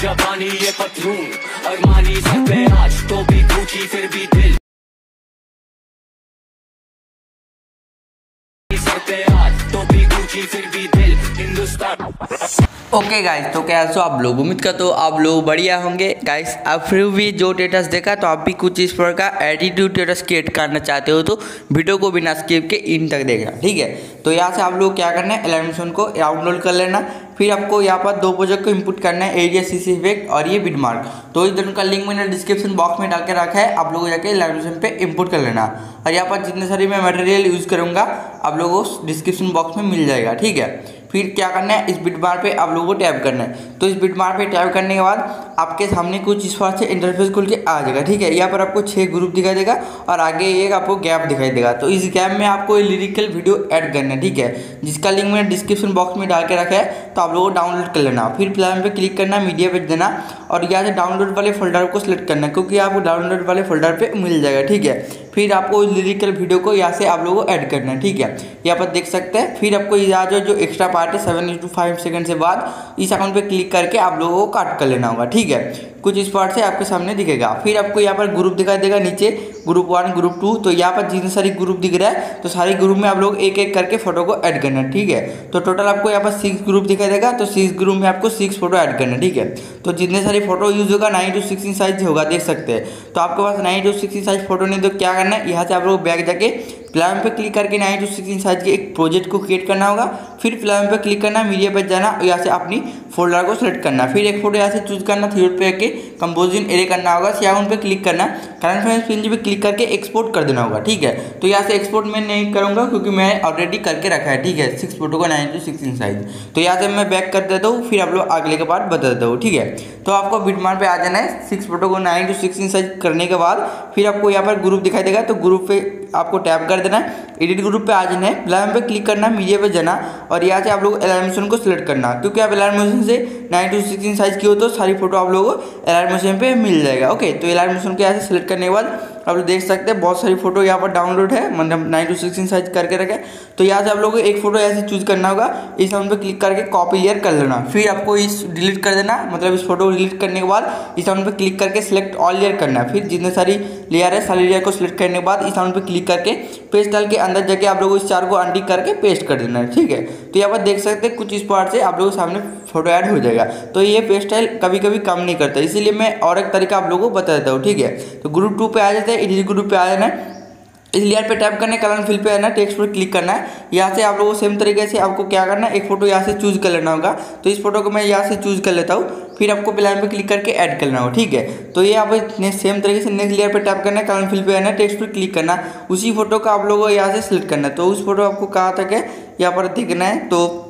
जवानी ये पतलून अरमानी सर पे आज तो भी पूछी फिर भी दिल पे आज तो भी पूछी फिर भी दिल, हिंदुस्तान। ओके गाइस तो क्या सो आप लोग उम्मीद करते हो आप लोग बढ़िया होंगे। गाइस आप फिर भी जो टेटस देखा तो आप भी कुछ इस प्रकार का एटीट्यूड टेटस क्रिएट करना चाहते हो तो वीडियो को बिना स्किप के इन तक देखना, ठीक है? तो यहाँ से आप लोग क्या करना है एलिमेशन को डाउनलोड कर लेना। फिर आपको यहाँ पर दो प्रोजेक्ट को इनपुट करना है एरिया सी सी इफ़ेक्ट और ये बिटमार्क तो इस दोनों का लिंक मैंने डिस्क्रिप्शन बॉक्स में डाल के रखा है, आप लोगों जाके एलिमेशन पे इनपुट कर लेना। और यहाँ पर जितने सारे मैं मटेरियल यूज़ करूँगा, आप लोगों को डिस्क्रिप्शन बॉक्स में मिल जाएगा, ठीक है? फिर क्या करना है, इस बिट बार पे आप लोगों को टैप करना है। तो इस बिट पे टैप करने के बाद आपके सामने कुछ इस बार से इंटरफेस खुल के आ जाएगा, ठीक है? यहाँ पर आपको छः ग्रुप दिखाई देगा और आगे एक आपको गैप दिखाई देगा। तो इस गैप में आपको लिरिकल वीडियो ऐड करना है, ठीक है? जिसका लिंक मैंने डिस्क्रिप्शन बॉक्स में डाल के रखा है तो आप लोगों को डाउनलोड कर लेना। फिर प्लान पर क्लिक करना मीडिया पे देना और यहाँ से डाउनलोड वाले फोल्डर को सिलेक्ट करना, क्योंकि आपको डाउनलोड वाले फोल्डर पर मिल जाएगा, ठीक है? फिर आपको उस लिरिकल वीडियो को यहाँ से आप लोगों को ऐड करना है, ठीक है? यहाँ पर देख सकते हैं, फिर आपको यहाँ जो जो एक्स्ट्रा पार्ट है सेवन इंटू फाइव सेकेंड से बाद इस अकाउंट पे क्लिक करके आप लोगों को काट कर लेना होगा, ठीक है? कुछ इस पार्ट से आपके सामने दिखेगा। फिर आपको यहाँ पर ग्रुप दिखाई देगा, नीचे ग्रुप वन ग्रुप टू तो यहाँ पर जितने सारी ग्रुप दिख रहा है तो सारे ग्रुप में आप लोग एक एक करके फ़ोटो को ऐड करना है ठीक है? तो टोटल आपको यहाँ पर सिक्स ग्रुप दिखाई देगा तो सिक्स ग्रुप में आपको सिक्स फ़ोटो ऐड करना है ठीक है? तो जितने सारी फ़ोटो यूज़ होगा नाइन टू सिक्सटीन साइज़ होगा, देख सकते हैं। तो आपके पास nine to sixteen size photo नहीं तो क्या करना है? यहाँ से आप लोग बैग जाके प्लान पर क्लिक करके नाइन टू सिक्सटीन साइज़ के एक प्रोजेक्ट को क्रिएट करना होगा, फिर प्लान पर क्लिक करना मीडिया पे जाना और यहाँ से अपनी फोल्डर को सेलेक्ट करना। फिर एक फ़ोटो यहाँ से चूज़ करना थ्री पे के कंपोजिशन एरे करना होगा सियाउन पे क्लिक करना। करंट फ्रेम पिंज पे क्लिक करके एक्सपोर्ट कर देना होगा, ठीक है? तो यहाँ से एक्सपोर्ट मैं नहीं करूँगा, क्योंकि मैं ऑलरेडी करके रखा है, ठीक है? सिक्स फ़ोटो का नाइन टू सिक्सटीन साइज़ तो यहाँ से मैं बैक कर देता हूँ, फिर आप लोग अगले के बाद बता देता हूँ, ठीक है? तो आपको बिटमार पे आ जाना है सिक्स फ़ोटो को नाइन टू सिक्सटीन साइज़ करने के बाद, फिर आपको यहाँ पर ग्रुप दिखाई देगा तो ग्रुप पे आपको टैप कर देना है एडिट ग्रुप पे आ जाना है। प्लान पे क्लिक करना है मीडिया पे जाना और यहाँ से आप लोग एलार्मेशन को सिलेक्ट करना। क्योंकि आप एलार्मेशन से नाइन टू सिक्सटीन साइज़ की हो तो सारी फ़ोटो आप लोगों को एलार्मेशन पे मिल जाएगा। ओके तो एलार्मेशन को यहाँ से सिलेक्ट करने के बाद आप लोग देख सकते हैं बहुत सारी फ़ोटो यहाँ पर डाउनलोड है। मतलब नाइन टू सिक्सटीन साइज़ करके रखें। तो यहाँ से आप लोगों को एक फ़ोटो ऐसे चूज़ करना होगा। इस अकाउंट पे क्लिक करके कॉपी लेयर कर लेना। फिर आपको इस डिलीट कर देना। मतलब इस फ़ोटो को डिलीट करने के बाद इस अकाउंट पे क्लिक करके सिलेक्ट ऑल लेयर करना। फिर जितने सारी लेयर है, सारी लेयर को सिलेक्ट करने के बाद इस अकाउंट पे क्लिक करके पेस्ट डाल के अंदर जाके आप लोग इस चार को अनटिक करके पेस्ट कर देना है, ठीक है? तो यहाँ पर देख सकते हैं, कुछ इस पार्ट से आप लोगों के सामने फ़ोटो ऐड हो जाएगा। तो ये पेस्ट स्टाइल कभी कभी कम नहीं करता, इसीलिए मैं और एक तरीका आप लोगों को बता देता हूँ, ठीक है? तो ग्रुप टू पे आ जाते हैं एडिट ग्रुप पे आ जाना है। इस लेयर पे टैप करना है कलर फिल पे आना टेक्स्ट पर क्लिक करना है। यहाँ से आप लोगों को सेम तरीके से आपको क्या करना है, एक फ़ोटो यहाँ से चूज़ कर लेना होगा। तो इस फ़ोटो को मैं यहाँ से चूज़ कर लेता हूँ, फिर आपको प्लान पे क्लिक करके ऐड करना होगा, ठीक है? तो ये आप सेम तरीके से नेक्स्ट लेयर पे टैप करना है कलर फिल पे आना टेक्स्ट पर क्लिक करना। उसी फ़ोटो का आप लोगों को यहाँ से सेलेक्ट करना है। तो उस फ़ोटो आपको कहाँ तक है, यहाँ पर देखना है। तो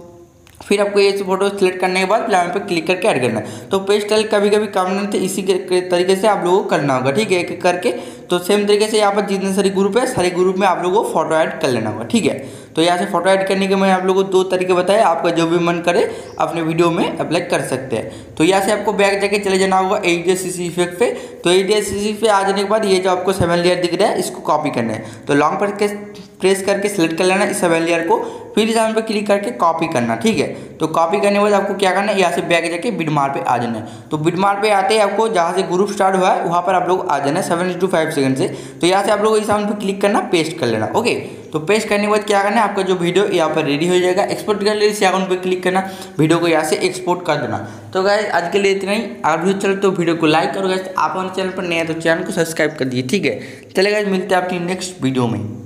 फिर आपको ये फ़ोटो सेलेक्ट करने के बाद प्लान पर क्लिक करके ऐड करना है। तो पेज स्टाइल कभी कभी काम नहीं तो इसी तरीके से आप लोगों को करना होगा, ठीक है? एक करके। तो सेम तरीके से यहाँ पर जितने सारे ग्रुप है, सारे ग्रुप में आप लोगों को फ़ोटो ऐड कर लेना होगा, ठीक है? तो यहाँ से फ़ोटो ऐड करने के मैं आप लोगों को दो तरीके बताए, आपका जो भी मन करे, अपने वीडियो में अप्लाई कर सकते हैं। तो यहाँ से आपको बैग जाके चले जाना होगा एच डी इफ़ेक्ट पे। तो एच डी पे आ जाने के बाद ये जो आपको सेवन लेयर दिख रहा है, इसको कॉपी करना है। तो लॉन्ग पर प्रेस करके सेलेक्ट कर लेना इस सेवन लेयर को, फिर इस पर क्लिक करके कॉपी करना, ठीक है? तो कॉपी करने के बाद आपको क्या करना है, यहाँ से बैग जाके बिडमार पे आ जाना है। तो बिडमार पे आते ही आपको जहाँ से ग्रुप स्टार्ट हुआ है, वहाँ पर आप लोग आ जाना है सेवन टू फाइव सेकंड से। तो यहाँ से आप लोग इस पे क्लिक करना पेस्ट कर लेना ओके तो पेस्ट करने के बाद क्या करना है? आपका जो वीडियो यहाँ पर रेडी हो जाएगा। एक्सपोर्ट कर ले अकाउंट पर क्लिक करना, वीडियो को यहाँ से एक्सपोर्ट कर देना। तो गाय आज के लिए इतना ही। अगर वीडियो चले तो वीडियो को लाइक करो गाइज़ आप हमारे चैनल पर नया तो चैनल को सब्सक्राइब कर दिए ठीक है? चले गए मिलते हैं आपकी नेक्स्ट वीडियो में।